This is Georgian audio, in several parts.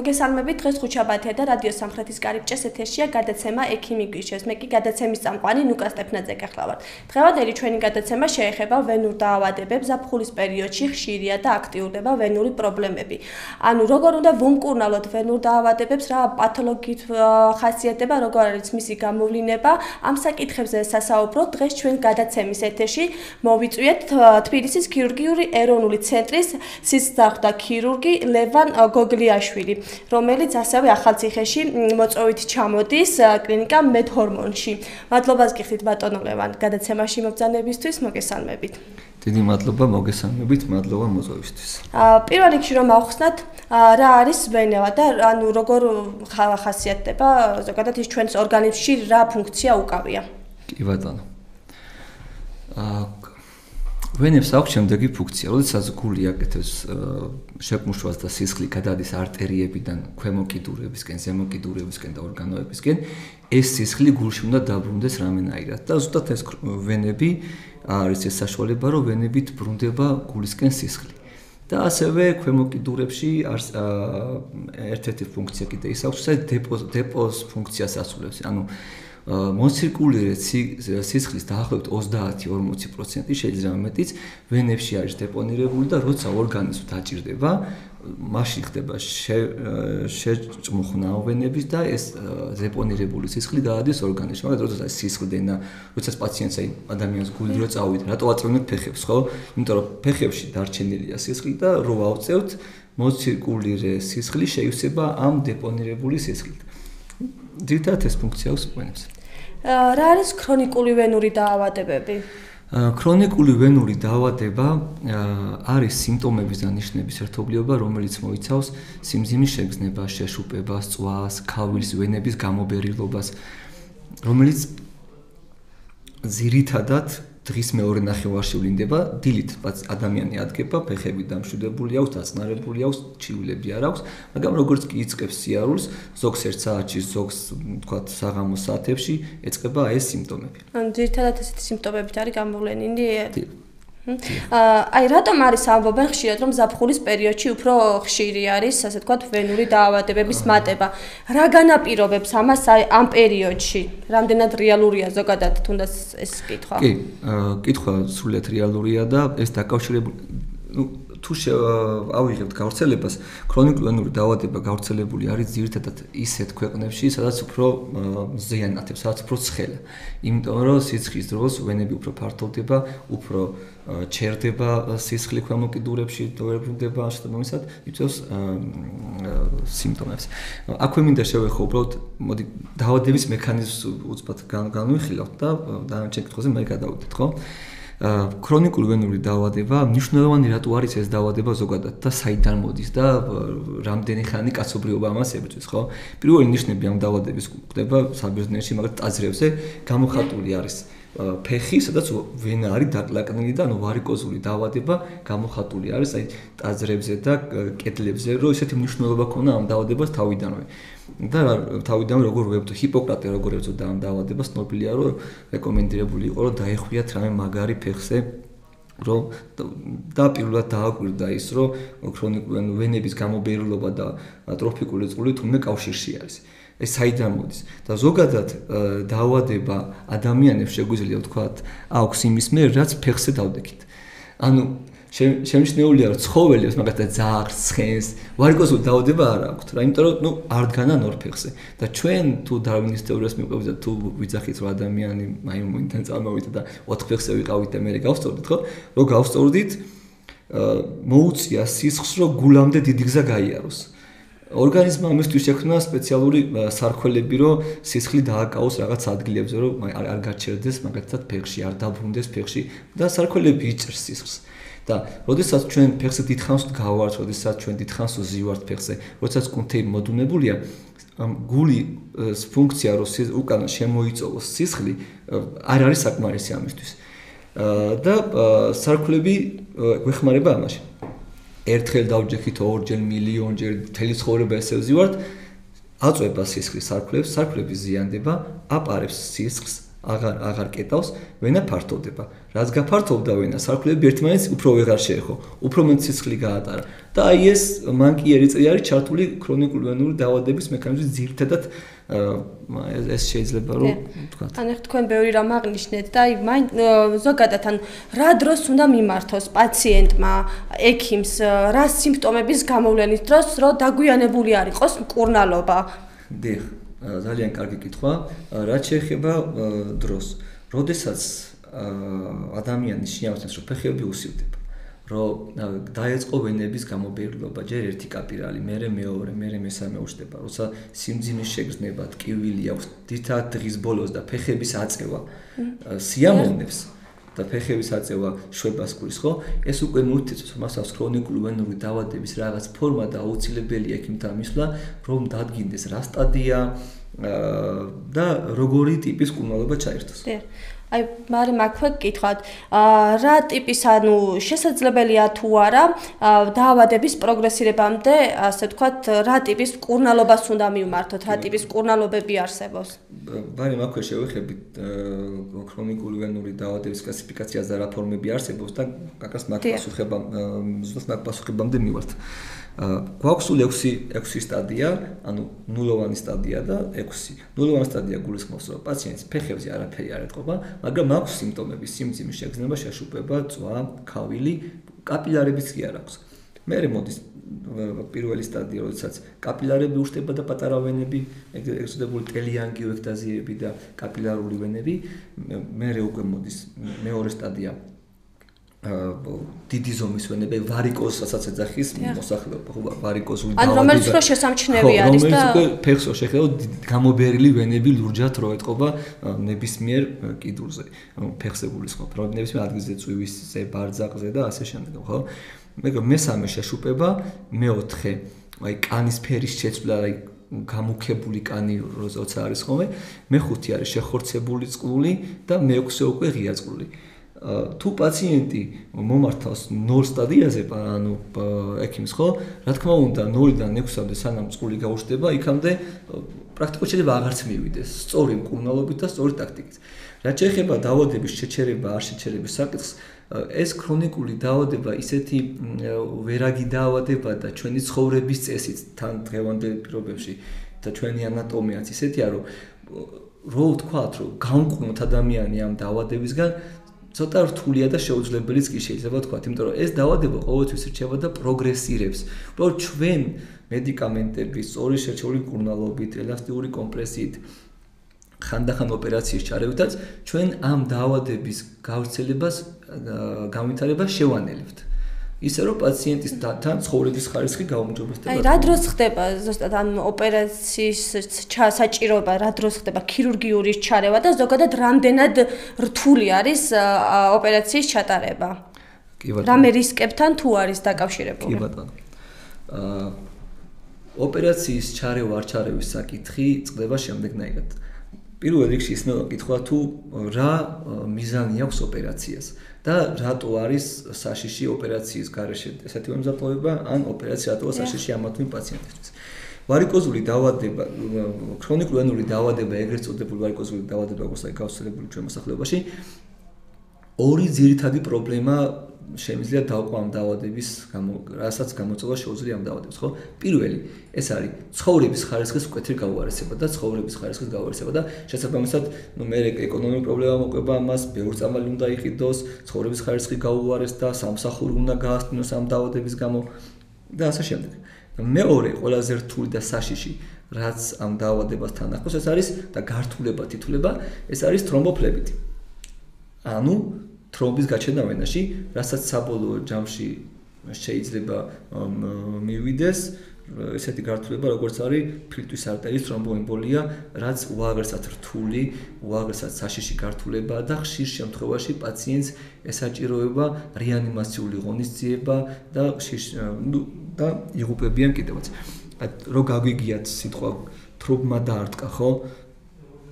მოგესალმებით დღეს ხუჩაბათია და რადიო სამხრეთის კარიბჭეს ეთერშია გადაცემა ექიმი გვიჩეს მე კი გადაცემის წამყვანი ნუკა სტეფნაძე გახლავართ დღევანდელი ჩვენი გადაცემა შეეხება ვენურ დაავადებებს ზაფხულის პერიოდში ხშირია და აქტიურდება ვენური პრობლემები. ანუ როგორ უნდა ვუმკურნალოთ ვენურ დაავადებებს რა პათოლოგიით ხასიათდება როგორ არის მისი გამოვლინება ამ საკითხებზე სასაუბროთ დღეს ჩვენ გადაცემის ეთერში მოვიწვიეთ თბილისის ქირურგიული ეროვნული ცენტრის სისხლძარღვთა ქირურგი ლევან გოგლიაშვილი რომელიც ასევე ახალციხეში მოწვევით ჩამოდის კლინიკა მედჰორმონში. მადლობას გიხდით ბატონო ლევან გადაცემაში მოგზანებისთვის, მოგესალმებით. დიდი მადლობა მოგესალმებით, მადლობა მოწვევისთვის. აა პირველ რიგში რომ ავხსნათ, რა არის ვენევა და ანუ როგორ ხასიათდება ზოგადად ის ჩვენს ორგანიზმში რა ფუნქცია უკავია? კი ბატონო. აა ვენებს აქვს შემდეგი ფუნქცია. როდესაც გული აკეთებს შეკმუშვას და სისხლი გადადის არტერიებიდან ქვემო კიდურებისკენ, ზემო კიდურებისკენ და ორგანოებისკენ, ეს სისხლი გულში უნდა დაბრუნდეს რამენაირად. და ზუსტად ეს ვენები არის ეს საშუალება, რომ ვენებით ბრუნდება გულისკენ სისხლი. და ასევე ქვემო კიდურებში არის ერთ-ერთი ფუნქცია კიდე ის აქვს, ეს დეპოზ დეპოზ ფუნქციას ასრულებს. ანუ მოცირკულირეთ სისხლის დაახლოებით 30-40% შეიძლება მეტიც ვენებში არის დეპონირებული და როცა ორგანიზმი დაჭirdება მაშინ ხდება შეჭმუხნა ვენების და ეს დეპონირებული სისხლი დაადის ორგანიზმში. მაგრამ როცა სისხლდენა, როცა პაციენტს აი ადამიანს გული რო წავიდა, რატო აწვევთ ფეხებს, ხო? იმიტომ რომ ფეხებში დარჩენილია სისხლი და რო ავწევთ მოცირკულირე სისხლი შეივსება ამ დეპონირებული სისხლით. ძირთათ ეს ფუნქცია აქვს ვენებს. რა არის ქრონიკული ვენური დაავადებები? ქრონიკული ვენური დაავადება არის სიმპტომების და ნიშნების ერთობლიობა, რომელიც მოიცავს სიმძიმის შეგრძნებას, შეშუპებას, წვას, ქავილის ვენების გამობერილობას, რომელიც ძირითადად დღის მეორე ნახევარში ვლინდება, დილით ადამიანი ადგება, ფეხები დამშვიდებული აქვს, დაწნარებული აქვს, ჩივილები არ აქვს, მაგრამ როგორც კი იწყებს სიარულს, ზოგს ერთ საათში, ზოგს თქვა საღამოს საათებში ეწყება ეს სიმპტომები. ან ძირთადად ესეთი სიმპტომები არის გამოვლენილი? აი რატომ არის ამბობენ ხშირად რომ ზაფხულის პერიოდში უფრო ხშირი არის ასე თქვა ვენური დაავადებების მატება? რა განაპირობებს ამას ამ პერიოდში? რამდენად რეალურია ზოგადად თუნდაც ეს კითხვა? კი კითხვა სრულიად რეალურია და ეს დაკავშირებული ну თუ ავიღებთ გავრცელებას ქრონიკული ვენური დაავადება გავრცელებული არის ძირითადად ისეთ ქვეყნებში სადაც უფრო ზიანათებს სადაც უფრო ცხელა. იმიტომ რომ სიცხის დროს ვენები უფრო ფართოვდება უფრო ჩერდება სისხლი ქვემოკიდურებში დოერბრუნდება შენობისად იწევს სიმპტომებს. აქვე მინდა შევეხო უბრალოდ მოდი დაავადების მექანიზმს უცბად განვიხილავთ და დანარჩენ კითხვაზე მე გადავიდეთ ხო ქრონიკული ვენური დაავადება მნიშვნელოვანი რატო არის ეს დაავადება ზოგადად? და საიდან მოდის და რამდენი ხანი კაცობრიობა ამას ებრძვის ხო? პირველი ნიშნები ამ დაავადების გვხვდება საბერძნეთში მაგრამ ტაძრებზე გამოხატული არის ფეხი, სადაც ვენა არის დაკლაკნილი და ანუ ვარიკოზული დაავადება გამოხატული არის აი ტაძრებზე და კედლებზე, რომ ესეთი მნიშვნელობა ქონა ამ დაავადებას თავიდანვე. და თავიდან როგორ ვებდო ჰიპოკრატე როგორ ებძოდა ამ დაავადებას, ნობილია რომ რეკომენდირებული იყო რომ დაეხვიათ რამე მაგარი ფეხზე რომ და პირველად დააკვირდა ის რომ ქრონიკული ვენების გამობერულობა და ტროფიკული წყული თუმე კავშირში არის. ეს საიდან მოდის და ზოგადად დაავადება ადამიანებს შეგვიძლია ვთქვათ აქვს იმის მე რაც ფეხზე დავდექით ანუ შემჩნეულია რომ ცხოველებს მაგათაც ძაღლს ცხენს. ვარიკოზული დაავადება არ აქვს რა იმიტომ რომ ნუ არ დგანა ნორ ფეხზე. და ჩვენ თუ დარვინის თეორიას მივყვებით და თუ ვიძახით რომ ადამიანი მაიმუნთან წამოვიდა და ოთხ ფეხზე ვიყავით და მე გავსწორდით ხო? რომ გავსწორდით მოუწია სისხლს რომ გულამდე დიდი გზა გაიაროს. ორგანიზმმა ამისთვის შექმნა სპეციალური სარქველები, რომ სისხლი დააკავოს რაღაც ადგილებზე, რომ არ არ გაჩერდეს მაგათაც ფეხში, არ დაბრუნდეს ფეხში და სარქველები იჭერს სისხლს. და როდესაც ჩვენ ფეხზე დიდხანს გავართ, როდესაც ჩვენ დიდხანს ზივართ ფეხზე, როდესაც კუნთები მოდუნებულია, ამ გულის ფუნქცია რომ უკან შემოიწოვოს სისხლი, არ არის საკმარისი ამისთვის. და სარკმლები გვეხმარება ამაში. ერთხელ დავჯექით ორჯერ, მილიონჯერ, მთელი ცხოვრება ესე ვზივართ, აწובה სისხლის სარკმლებს, სარკმლები ზიანდება, აპარებს სისხლს აღარ აღარ კეტავს, ვენა ფართოვდება. რაც გაფართოვდა ვენა, სარქლები ერთმანეთს უფრო ვეღარ შეეხო, უფრო მეცისხლი გაატარა. და აი ეს მან კი ერიწრი არის ჩართული ქრონიკული ვენური დაავადების მექანიზმის ძირითადად ეს შეიძლება რომ თქვა. ან ეხ თქვენ ბევრი რამ აღნიშნეთ და აი მაინ ზოგადად ან რა დროს უნდა მიმართოს პაციენტმა ექიმს რა სიმპტომების გამოვლენის დროს რომ დაგვიანებული არ იყოს მკურნალობა. დიახ, ძალიან კარგი კითხვა. რაც შეეხება დროს, როდესაც ადამიანის შეავსებს რომ ფეხები უსივდება რომ დაეწყო ვენების გამობევლობა ჯერ ერთი კაპირალი, მერე მეორე, მერე მესამე უშვება, როცა სიმძიმის შეგრძნება, ტკივილი აქვს, თითქოს დღის ბოლოს და ფეხების აწევა სიამოვნებს და ფეხების აწევა შვებას გულის, ხო? ეს უკვე მუთიცებს მასავს ქრონიკული ვენური დაავადების რაღაც ფორმა და აუცილებელია ექიმთან მისვლა, რომ დადგინდეს რა სტადია და როგორი ტიპის კურნალობა ჩაერთოს. დიახ. აი, მაგრამ აქვე გკითხავთ, რა ტიპის, ანუ შესაძლებელია თუ არა დაავადების პროგრესირებამდე, ასე ვთქვათ, რა ტიპის კურნალობას უნდა მივმართოთ, რა ტიპის კურნალობები არსებობს? მაგრამ აქვე შევეხებით ქრონიკული ვენური დაავადების კლასიფიკაციას და რა ფორმები არსებობს და კაკას მაგ პასუხება, ზუსტად მაგ პასუხებამდე მივართ. გვაქვს სულ 6 6 სტადია, ანუ ნულოვანი სტადია და 6. ნულოვანი სტადია გულისხმობს, რომ პაციენტის ფეხებზე არაფერი არ ეთყობა, მაგრამ აქვს სიმპტომები, სიმძიმის შეგრძნება, შეშუპება, წვა, ქავილი, კაპილარებიც კი არ აქვს. მე მოდის პირველი სტადია, როდესაც კაპილარები უშტება და პატარა ვენები, ეგრეთებული ტელიანგიოექტაზიები და კაპილარული ვენები, მე უკვე მოდის მეორე სტადია, დიდი ზომის ვენები ვარიკოზსაც ეძახის მოსახლეობა ხო ვარიკოზული დაავადება ან რომელიც რო შესამჩნევი არის და რომელიც უკვე ფეხსო შეხედო გამობერილი ვენები ლურჯად რო ეთყობა ნებისმიერ კიდურზე ფეხზე გულისხმობ რო ნებისმიერ ადგილზე წვივისზე ბარძაყზე და ასე შემდეგ ხო? მეგო მესამე შეშუპება მეოთხე აი კანის ფერის შეცვლა აი გამუქებული კანი როცა არის ხოლმე მეხუთე არის შეხორცებული წყლული და მეექვსე უკვე ღია წყლული თუ პაციენტი მომართავს 0 სტადიაზე, ანუ ექიმს ხო, რა თქმა უნდა 0-დან 6-მდე სანამ წყული გაუშვება, იქამდე პრაქტიკულად შეიძლება აღარც მივიდეს სწორი მკურნალობით და სწორი ტაქტიკით. რაც შეეხება დაავადების შეჩერება, არ შეჩერების საკითხს, ეს ქრონიკული დაავადება ისეთი ვერაგი დაავადება და ჩვენი ცხოვრების წესით თან დღევანდელ პირობებში და ჩვენი ანატომიაც ისეთია, რომ რო ვთქვათ, რომ განკურნოთ ადამიანი ამ დაავადებისგან, ცოტა რთულია და შეუძლებელიც კი შეიძლება თქვა, იმიტომ რომ ეს დაავადება ყოველთვის რჩება და პროგრესირებს. უბრალოდ ჩვენ მედიკამენტების, სწორი შერჩეული კურნალობით, ელასტიური კომპრესიით ხანდახან ოპერაციის ჩარევითაც ჩვენ ამ დაავადების გავრცელებას გამვითარებას შევანელებთ. ისე რომ პაციენტის თან ცხოვრების ხარისხი გაუმჯობესდება. აი, რა დროს ხდება ზუსტად ამ ოპერაციის საჭიროება, რა დროს ხდება ქირურგიული ჩარევა და ზოგადად რამდენად რთული არის ოპერაციის ჩატარება? კი ბატონო. რამე რისკებთან თუ არის დაკავშირებული? კი ბატონო. აა ოპერაციის ჩარევა არ ჩარევის საკითხი წდება შემდეგნაირად. პირველ რიგში ისნო კითხვა თუ რა მიზანი აქვს ოპერაციას? და რატო არის საშიში ოპერაციის გარეშე ესეთი მომზადება ან ოპერაცია რატოა საშიში ამათვე პაციენტისთვის ვარიკოზული დაავადება ქრონიკული ვენური დაავადება ეგრეთ წოდებული ვარიკოზული დაავადება როგორც აი გავსწრებული ჩვენ მოსახლეობაში ორი ძირითადი პრობლემა შემიძლია დავყო ამ დაავადების გამო რასაც გამოწვევა შეუძლია ამ დაავადებას ხო? პირველი ეს არის ცხოვრების ხარისხის უკეთრი გაუარესება და ცხოვრების ხარისხის გაუარესება და შესაბამისად ნუ მე ეკონომიკური პრობლემა მოყვება ამას ბევრ წამალი უნდა იყიდოს ცხოვრების ხარისხი გაუარეს და სამსახური უნდა გაასწინოს ამ დაავადების გამო და ასე შემდეგ. მეორე ყველაზე რთული და საშიში რაც ამ დაავადებასთან ახლოს ეს არის და გართულება თითულება ეს არის თრომბოფლებიტი ანუ თრომბის გაჩენა ვენაში, რასაც საბოლოო ჯამში შეიძლება მივიდეს ესეთი გართულება, როგორც არის ფილტვის არტერიის თრომბოემბოლია, რაც უაღრესად რთული, უაღრესად საშიში გართულება და ხშირ შემთხვევაში პაციენტს ესაჭიროება რეანიმაციული ღონისძიება და ნუ და იღუპებიან კიდევაც. რო გაგვიგიათ სიტყვა თრობმა დაარტყა, ხო?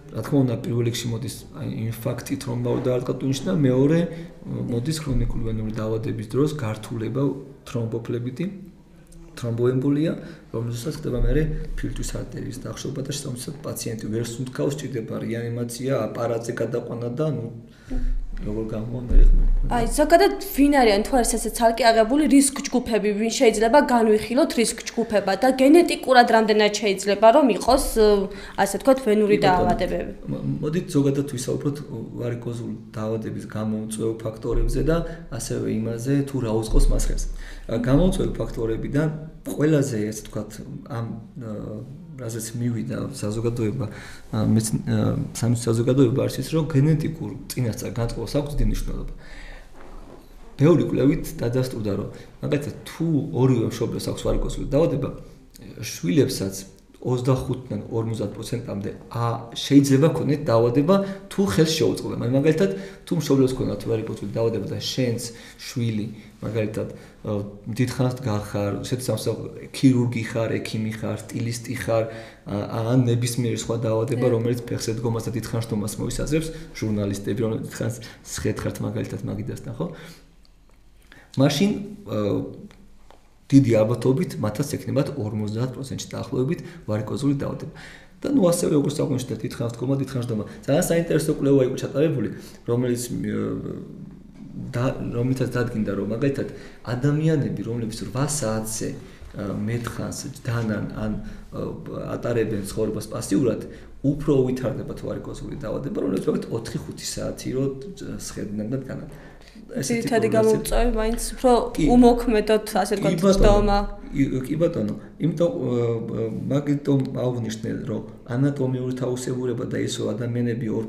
რა თქმა უნდა პირველ რიგში მოდის აი ინფარქტით რომ დაარტყატუნიშ და მეორე მოდის ქრონიკული ვენური დაავადების დროს გართულება თრომბოფლებიტი თრომბოემბოლია, რომელსაც ხდება მე ფილტვის არტერიის დახშობა და შესაბამისად პაციენტი ვერ სუნთქავს, ჭირდება რეანიმაცია, აპარატზე გადაყვანა და ნუ როგორ გამომერეხმე. აი, ზოგადად ვინ არიან თუ არის ესე ცალკე აღებული რისკ ჯგუფები, ვინ შეიძლება განვიხილოთ რისკ ჯგუფება და გენეტიკურად რამდენად შეიძლება რომ იყოს ასე თქვათ ვენური დაავადებები. მოდით ზოგადად ვისაუბროთ ვარიკოზული დაავადების გამოწვევ ფაქტორებზე და ასევე იმაზე თუ რა უწყობს მას ხელს. გამოწვევ ფაქტორებიდან ყველაზე ასე თქვათ ამ რაზეც მივიდა საზოგადოება მე სამის საზოგადოება არის ის რომ გენეტიკურ წინასწარ განწყობას აქვს დიდი მნიშვნელობა. ბევრი კვლევით დადასტურდა რომ მაგალითად თუ ორივე მშობლებს აქვს ვარიკოზული დაავადება შვილებსაც 25-დან 50%-მდე ა შეიძლება ქონდეთ დაავადება თუ ხელს შეუწყობა. მაგალითად, თუ მშობლებს ქონდათ ვარიკოზული დაავადება და შენს შვილი მაგალითად დიდხანს გახარ, ისეთ სამსა ქირურგი ხარ, ექიმი ხარ, სტილისტი ხარ, ან ნებისმიერი სხვა დაავადება, რომელიც ფეხზე დგომას და დიდხანს თომას მოისაზრებს, ჟურნალისტები, რომ დიდხანს შეთხართ მაგალითად მაგიდასთან, ხო? მაშინ დიდი ალბათობით მათაც ექნებათ 50%-ში დაახლოებით ვარიკოზული დაავადება. და ნუ ასევე როგორც აღნიშნეთ, დიდხანს თქომა, დიდხანს თომა. ძალიან საინტერესო კვლევა იყო ჩატარებული, რომელიც და რომელთაც დადგინდა, რომ მაგალითად ადამიანები, რომლებიც 8 საათზე მეთხანს დანან ან ატარებენ ცხოვრებას პასიურად, უფრო ვითარდებათ ვარიკოზული დაავადება, რომლებიც მაგალითად 4-5 საათი რო სხედნენ და დგანან. ესეთი თადი გამოწვევი მაინც უფრო უმოქმედოთ ასე ვთქვათ ცდომა კი ბატონო. იმიტომ მაგიტომ აღვნიშნე რომ ანატომიური თავისებურება და ისო ადამიანები ორ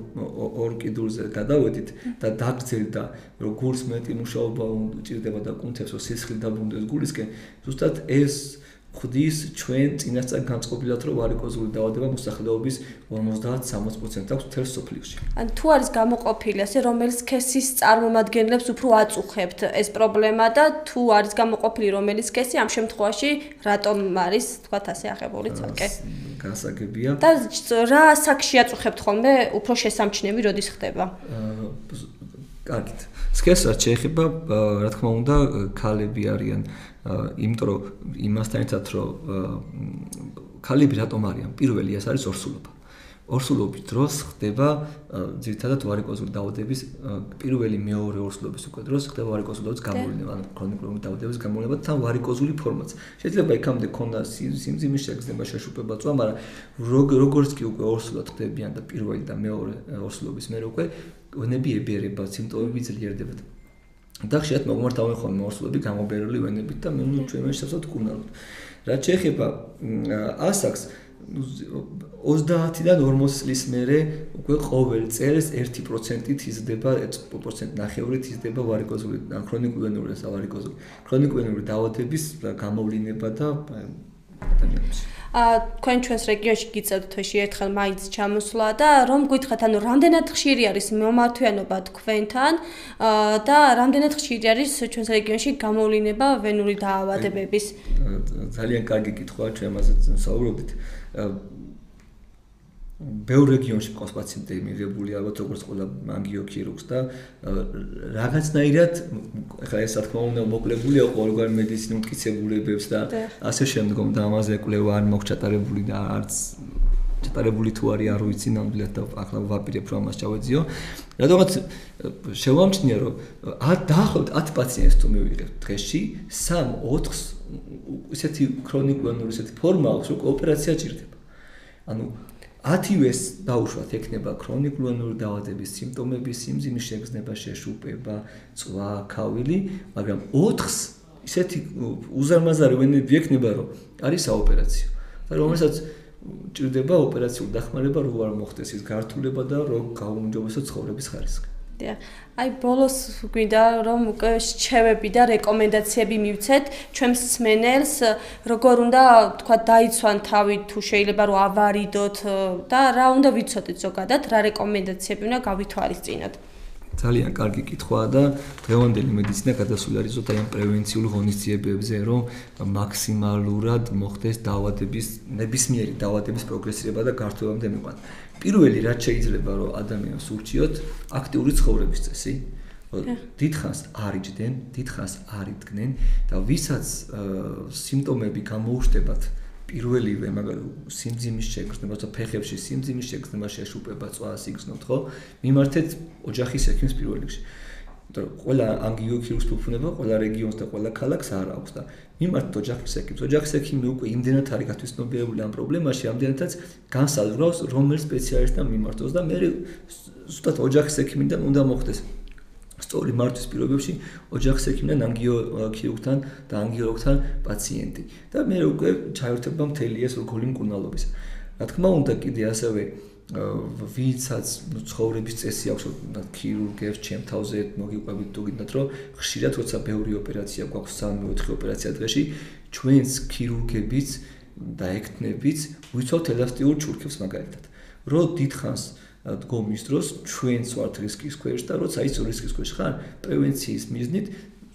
ორ კიდურზე გადავედით და დაგძელდა და რომ გულს მეტი მუშაობა უჭირდება და კუნთებს რომ სისხლი დაბრუნდეს გულისკენ. ზუსტად ეს ხდის ჩვენ წინასწარ განწყობილად რომ ვარიკოზული დაავადება მოსახლეობის 50-60% აქვს თელ სოფლიოში. ან თუ არის გამოყოფილი ასე რომელიც სქესის წარმომადგენლებს უფრო აწუხებთ ეს პრობლემა და თუ არის გამოყოფილი რომელიც სქესი ამ შემთხვევაში რატომ არის თქვათ ასე აღებული ცალკე? გასაგებია. და რა საქში აწუხებთ ხოლმე უფრო შესამჩნევი როდის ხდება? აა კარგით. სქესად შეეხება რა თქმა უნდა ქალები არიან. იმიტომ რომ იმასთან ერთად რომ ქალები რატომ არიან? პირველი ეს არის ორსულობა. ორსულობის დროს ხდება ძირითადად ვარიკოზული დაავადების პირველი მეორე ორსულობის უკვე დროს ხდება ვარიკოზული დაავადების გამოვლენა ან ქრონიკული დაავადების გამოვლენა თან ვარიკოზული ფორმაც. შეიძლება იქამდე ქონდა სიმძიმის შეგრძნება შეშუპება წვა მაგრამ როგორც კი უკვე ორსულად ხდებიან და პირველი და მეორე ორსულობის მერე უკვე ვენები ებერება სიმპტომები ძლიერდება და ხშირად მოგმართავენ ხოლმე ორსულები გამობერული ვენებით და მე ნუ ჩვენ შესაც კუნალობ. რაც შეეხება ასაკს 30-დან 40 წლის მერე უკვე ყოველ წელს 1%-ით იზრდება, 1% ნახევრით იზრდება ვარიკოზული ქრონიკული ვენური და ვარიკოზული ქრონიკული ვენური დაავადების გამოვლინება და ადამიანებში. თქვენ ჩვენს რეგიონში გიწევთ თვეში ერთხელ მაინც ჩამოსვლა და რომ გითხრათ ანუ რამდენად ხშირი არის მომართვიანობა თქვენთან და რამდენად ხშირი არის ჩვენს რეგიონში გამოვლინება ვენური დაავადებების? ძალიან კარგი კითხვაა ჩვენ მასეც საუბრობთ ბევრ რეგიონში ყავს პაციენტები მიღებული ალბათ როგორც ყველა მანგიო ქირურგს და რაღაცნაირად ახლა ეს რა თქმა უნდა მოკლებულია ყოველგვარ მედიცინურ მტკიცებულებებს და ასე შემდგომ და ამაზე კვლევა არ მოგჩატარებული და არც ჩატარებული თუ არის არ ვიცი ნამდვილად და ახლა ვაპირებ რომ ამას ჩავეძიო. რადგანაც შევამჩნია რომ დაახლოებით 10 პაციენტს თუ მივიღებ დღეში 3-4-ს ისეთი ქრონიკული ისეთი ფორმა აქვს რომ ოპერაცია ჭირდება. ანუ 10-ვეს დაუშვათ ექნება ქრონიკული დაავადების სიმპტომები, სიმძიმის შეგრძნება, შეშუპება, წვა, ქავილი, მაგრამ 4-ს ისეთი უზარმაზარი ვენები ექნება, რომ არის საოპერაციო. და რომელსაც ჭირდება ოპერაციული დახმარება, რო არ მოხდეს ის გართულება და რო გაუმჯობესოს ცხოვრების ხარისხი. დიახ. აი ბოლოს გვინდა რომ უკვე შეჩევები და რეკომენდაციები მივცეთ ჩვენს სმენელს, როგორ უნდა თქვა დაიცვან თავი თუ შეიძლება რომ ავარიდოთ და რა უნდა ვიცოდეთ ზოგადად, რა რეკომენდაციები უნდა გავითვალისწინოთ. ძალიან კარგი კითხვაა და დღევანდელი მედიცინა გადასული არის ზოთა იმ პრევენციულ ღონისძიებებზე, რომ მაქსიმალურად მოხდეს დაავადების, ნებისმიერი დაავადების პროგრესირება და გართულება და მიყვანა. პირველი რაც შეიძლება რომ ადამიანს ურჩიოთ აქტიური ცხოვრების წესი დიდხანს არ იჯდნენ, დიდხანს არ იდგნენ და ვისაც სიმპტომები გამოუშვებათ პირველივე მაგალითად სიმძიმის შეგრძნება და ფეხებში სიმძიმის შეგრძნება შეშუპება წვას იგრძნობთ ხო? მიმართეთ ოჯახის ექიმს პირველ რიგში. და ყველა ანგიოქირურგს ფუფუნება ყველა რეგიონს და ყველა ქალაქს არ აქვს და მიმართ ოჯახის ექიმს. ოჯახის ექიმი უკვე იმდენად არის გათვისნობებული ამ პრობლემაში ამდენადაც განსაზღვრავს რომელ სპეციალისტთან მიმართოს და მე ზუსტად ოჯახის ექიმიდან უნდა მოხდეს სწორი მართვის პირობებში ოჯახის ექიმთან ანგიოქირურგთან და ანგიოლოგთან პაციენტი. და მე უკვე ჩაერთება მთელი ეს რგოლი მკურნალობის. რა თქმა უნდა კიდე ასევე ვინცაც ცხოვრების წესი აქვს ქირურგებს ჩემ თავზე მოგიყვებით თუ გინდათ რომ ხშირად როცა ბევრი ოპერაცია გვაქვს 3-4 ოპერაცია დღეში ჩვენს ქირურგებიც და ექთნებიც ვიცავთ ელასტიურ ჩურქებს მაგალითად. რო დიდხანს დგომის დროს ჩვენც ვართ რისკის ქვეშ და როცა ის რისკის ქვეშ ხარ პრევენციის მიზნით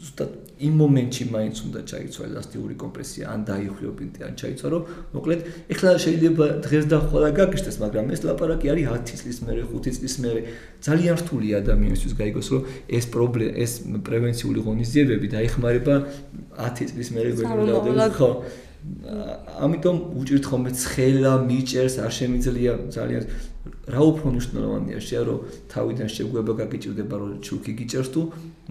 ზუსტად იმ მომენტში მაინც უნდა ჩაიცვა ელასტიური კომპრესია ან დაიხვიო პინტი ან ჩაიცვა რომ მოკლედ ეხლა შეიძლება დღეს და ხოლა გაგიშდეს მაგრამ ეს ლაპარაკი არის 10 წლის მერე 5 წლის მერე. ძალიან რთული ადამიანისთვის გაიგოს რომ ეს პრობლემა ეს პრევენციული ღონისძიებები დაიხმარება 10 წლის მერე გვერდამდე ხო ამიტომ უჭირთ ხოლმე ცხელა მიჭერს არ შემიძლია ძალიან რა უფრო მნიშვნელოვანია? შეა რომ თავიდან შეგვება გაგიჭირდება რომ ჩუქი გიჭერს თუ?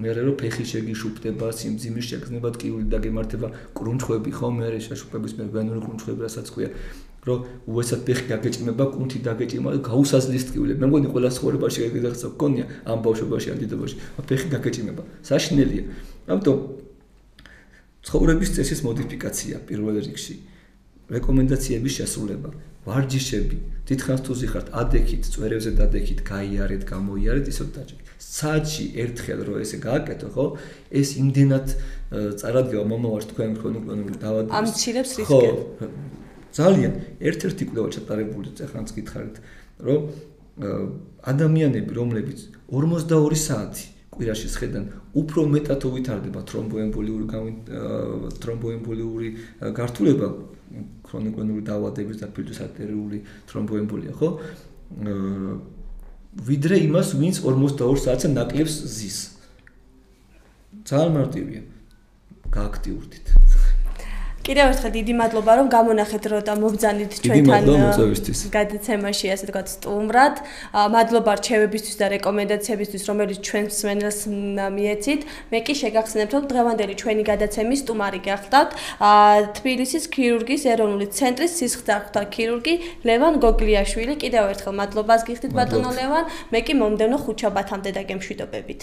მე რომ ფეხი შეგიშუპდება სიმძიმის შეგზნება ტკივილი დაგემართება კრუნჩხვები ხო მე შეშუპების მე ვენური კრუნჩხვები რასაც ქვია რომ უეცად ფეხი გაგეჭიმება კუნთი დაგეჭიმა და გაუსაზლის ტკივილი მე მგონი ყველა ცხოვრებაში ეგრეცა გქონია ამ ბავშვობაში ან დიდობაში. ფეხი გაგეჭიმება საშინელია. ამიტომ ცხოვრების წესის მოდიფიკაცია პირველ რიგში. რეკომენდაციების შესრულება ვარჯიშები დიდხანს თუ ზიხართ ადექით წვერებზე დადექით გაიარეთ გამოიარეთ ისე დაჭერეთ საათში ერთხელ რო ესე გააკეთო ხო ეს იმდენად წარადგება მომავარს თქვენ ქრონიკული დავადებს ამცირებს რისკი ხო ძალიან ერთ-ერთი კვლევა ჩატარებული წეხანს გითხარით რომ ადამიანები რომლებიც 42 საათი კვირაში შედან უფრო მეტად უვითარდება თრომბოემბოლიური თრომბოემბოლიური გართულება ქრონიკული დაავადების და ფილტვის არტერიული თრომბოემბოლია ხო? ვიდრე იმას ვინც 42 საათზე ნაკლებს ზის. ძალიან მარტივია. გააქტიურდით კიდევ ერთხელ დიდი მადლობა რომ გამონახეთ რო და მობძანით ჩვენთან გადაცემაში ასე თქვა სტუმრად. მადლობა რჩევებისთვის და რეკომენდაციებისთვის რომელიც ჩვენ მსმენელს მიეცით. მე კი შეგახსენებთ რომ დღევანდელი ჩვენი გადაცემის სტუმარი გახდათ თბილისის ქირურგიის ეროვნული ცენტრის სისხლძარღვთა ქირურგი ლევან გოგლიაშვილი. კიდევ ერთხელ მადლობას გიხდით ბატონო ლევან. მე კი მომდენო ხუთშაბათამდე დაგემშვიდობებით.